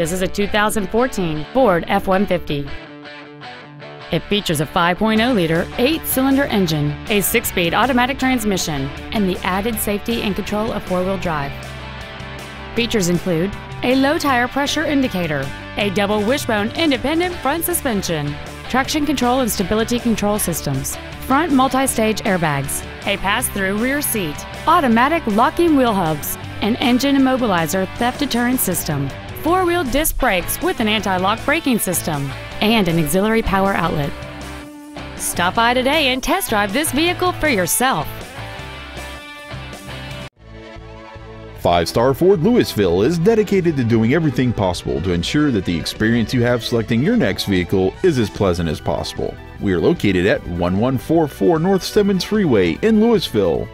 This is a 2014 Ford F-150. It features a 5.0-liter, eight-cylinder engine, a six-speed automatic transmission, and the added safety and control of four-wheel drive. Features include a low tire pressure indicator, a double wishbone independent front suspension, traction control and stability control systems, front multi-stage airbags, a pass-through rear seat, automatic locking wheel hubs, an engine immobilizer theft deterrent system, four-wheel disc brakes with an anti-lock braking system, and an auxiliary power outlet. Stop by today and test drive this vehicle for yourself. Five Star Ford Lewisville is dedicated to doing everything possible to ensure that the experience you have selecting your next vehicle is as pleasant as possible. We are located at 1144 North Stemmons Freeway in Lewisville.